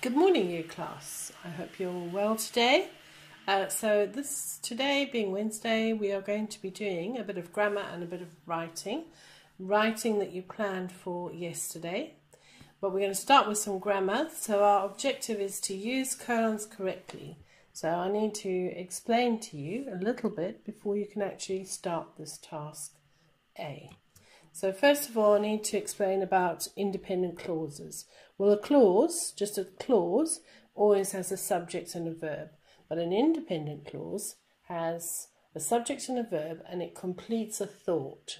Good morning, Yew class. I hope you're all well today. Uh, so this today being Wednesday, we are going to be doing a bit of grammar and a bit of writing, writing that you planned for yesterday. But we're going to start with some grammar. So our objective is to use colons correctly. So I need to explain to you a little bit before you can actually start this task A. So first of all, I need to explain about independent clauses. Well, a clause, just a clause, always has a subject and a verb, but an independent clause has a subject and a verb and it completes a thought.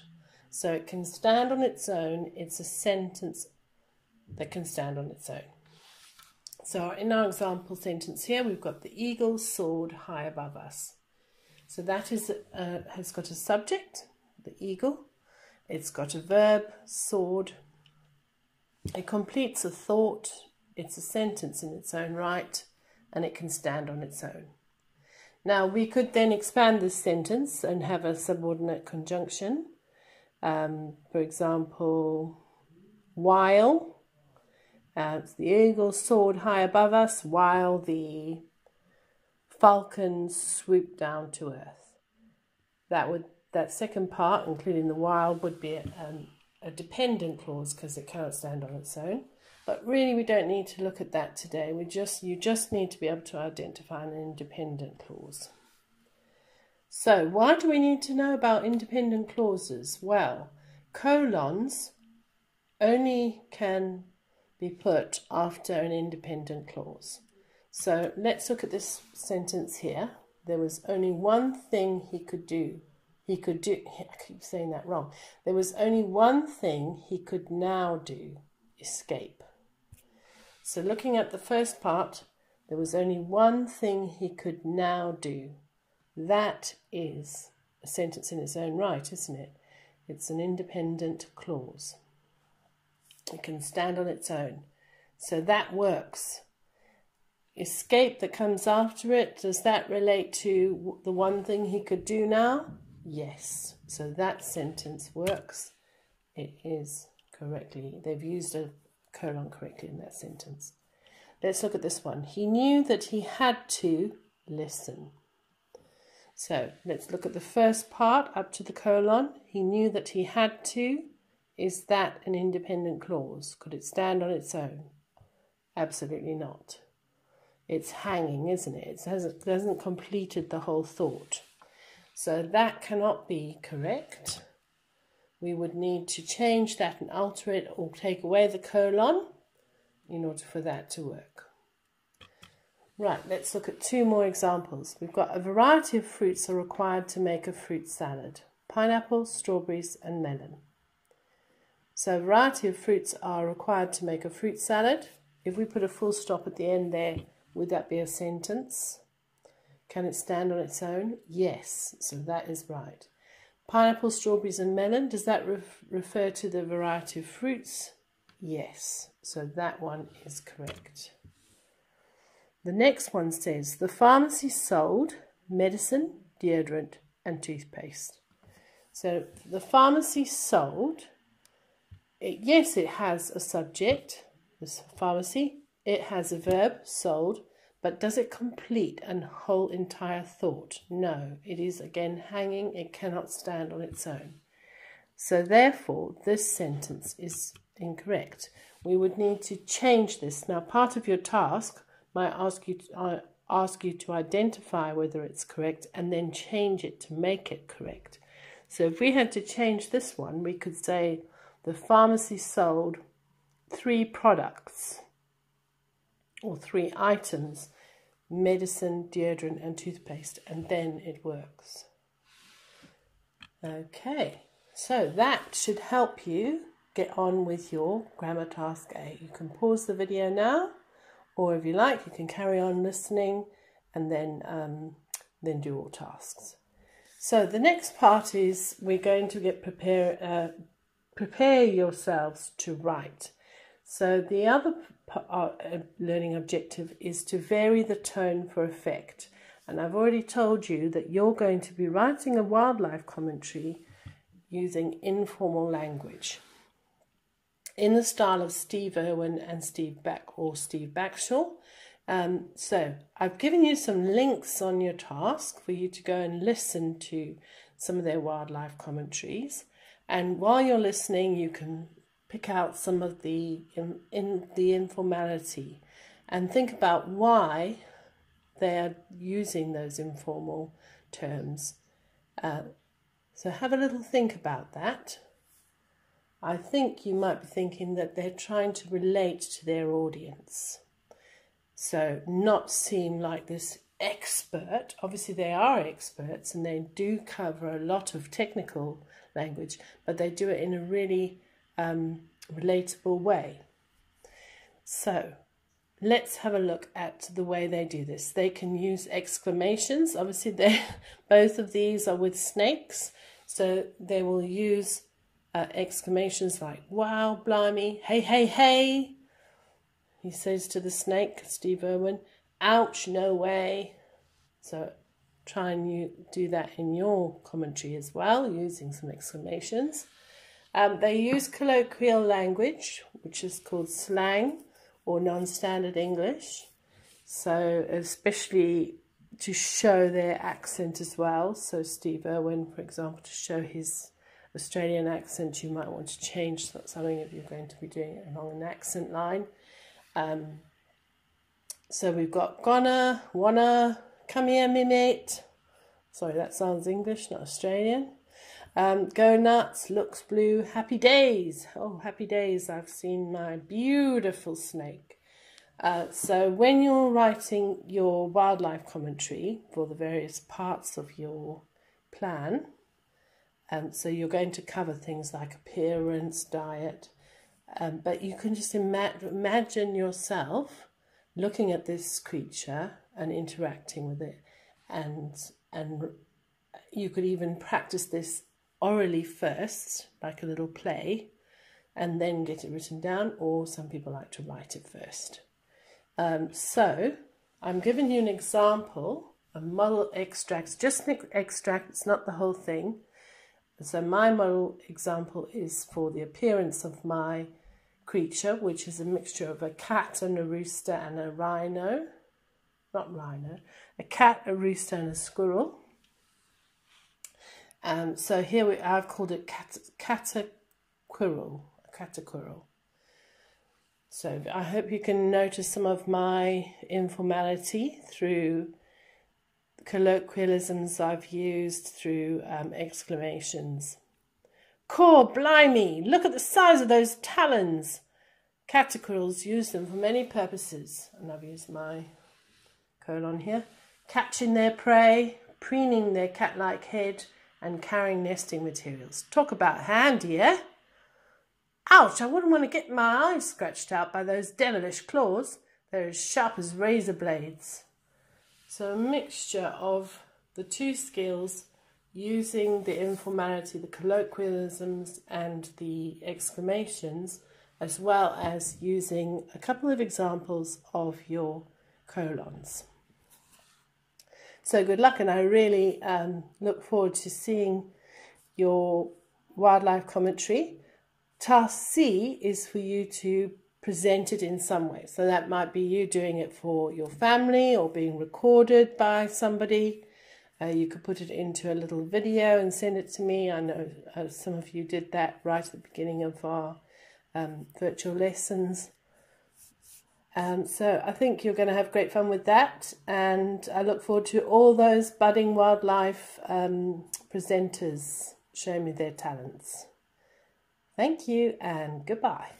So it can stand on its own, it's a sentence that can stand on its own. So in our example sentence here, we've got the eagle soared high above us. So that is uh, has got a subject, the eagle, it's got a verb, soared. It completes a thought. It's a sentence in its own right, and it can stand on its own. Now, we could then expand this sentence and have a subordinate conjunction. Um, for example, while uh, the eagle soared high above us, while the falcon swooped down to earth. That would that second part, including the while, would be um, a dependent clause because it can't stand on its own. But really, we don't need to look at that today. We just you just need to be able to identify an independent clause. So, why do we need to know about independent clauses? Well, colons only can be put after an independent clause. So, let's look at this sentence here. There was only one thing he could do he could do. I keep saying that wrong. There was only one thing he could now do escape. So, looking at the first part, there was only one thing he could now do. That is a sentence in its own right, isn't it? It's an independent clause. It can stand on its own. So that works. Escape that comes after it, does that relate to the one thing he could do now? Yes. So that sentence works. It is correctly. They've used a colon correctly in that sentence. Let's look at this one. He knew that he had to listen. So let's look at the first part up to the colon. He knew that he had to. Is that an independent clause? Could it stand on its own? Absolutely not. It's hanging, isn't it? It hasn't, completed the whole thought. So that cannot be correct. We would need to change that and alter it or take away the colon in order for that to work. Right, let's look at two more examples. We've got a variety of fruits are required to make a fruit salad. Pineapple, strawberries and melon. So a variety of fruits are required to make a fruit salad. If we put a full stop at the end there, would that be a sentence? Can it stand on its own? Yes, so that is right. Pineapple, strawberries and melon, does that ref refer to the variety of fruits? Yes, so that one is correct. The next one says, the pharmacy sold medicine, deodorant and toothpaste. So the pharmacy sold, it, yes, it has a subject, this pharmacy. It has a verb, sold, but does it complete an whole entire thought? No, it is again hanging, it cannot stand on its own. So therefore, this sentence is incorrect. We would need to change this. Now, part of your task might ask you to, uh, ask you to identify whether it's correct and then change it to make it correct. So if we had to change this one, we could say the pharmacy sold three products or three items medicine, deodorant, and toothpaste, and then it works. Okay, so that should help you get on with your grammar task A. You can pause the video now, or if you like, you can carry on listening and then um, then do all tasks. So the next part is we're going to get prepare uh, prepare yourselves to write. So the other uh, learning objective is to vary the tone for effect. And I've already told you that you're going to be writing a wildlife commentary using informal language. in the style of Steve Irwin and Steve Beck or Steve Backshall. Um, so I've given you some links on your task for you to go and listen to some of their wildlife commentaries. And while you're listening, you can pick out some of the in, in the informality and think about why they are using those informal terms. Uh, so have a little think about that. I think you might be thinking that they're trying to relate to their audience. So, not seem like this expert. Obviously, they are experts and they do cover a lot of technical language, but they do it in a really um, relatable way. So, let's have a look at the way they do this. They can use exclamations. Obviously, they both of these are with snakes, so they will use uh, exclamations like "Wow, blimey, hey, hey, hey!" He says to the snake, Steve Irwin, "Ouch, no way!" So try and you do that in your commentary as well, using some exclamations. Um, they use colloquial language, which is called slang or non-standard English. So especially to show their accent as well. So Steve Irwin, for example, to show his Australian accent, you might want to change something if you're going to be doing it along an accent line. Um, so we've got gonna, wanna, come here, me mate. Sorry, that sounds English, not Australian. Um, go nuts, looks blue, happy days. Oh, happy days, I've seen my beautiful snake. Uh, so when you're writing your wildlife commentary for the various parts of your plan, um, so you're going to cover things like appearance, diet, um, but you can just ima imagine yourself looking at this creature and interacting with it, and and you could even practice this orally first, like a little play, and then get it written down, or some people like to write it first. Um, so I'm giving you an example, a model extract, just an extract, it's not the whole thing. So my model example is for the appearance of my creature, which is a mixture of a cat and a rooster and a rhino. Not rhino, a cat, a rooster and a squirrel. Um, so here we, I've called it cat, cataquirrel, cataquirrel. So I hope you can notice some of my informality through colloquialisms I've used through um, exclamations. Core blimey, look at the size of those talons. Cataquirrels use them for many purposes, and I've used my colon here. Catching their prey, preening their cat-like head, and carrying nesting materials. Talk about handy, eh? Ouch, I wouldn't want to get my eyes scratched out by those devilish claws. They're as sharp as razor blades. So a mixture of the two skills using the informality, the colloquialisms and the exclamations, as well as using a couple of examples of your colons. So good luck and I really um, look forward to seeing your wildlife commentary. Task C is for you to present it in some way. So that might be you doing it for your family or being recorded by somebody. Uh, you could put it into a little video and send it to me. I know uh, some of you did that right at the beginning of our um, virtual lessons. Um, so I think you're going to have great fun with that. And I look forward to all those budding wildlife um, presenters showing me their talents. Thank you and goodbye.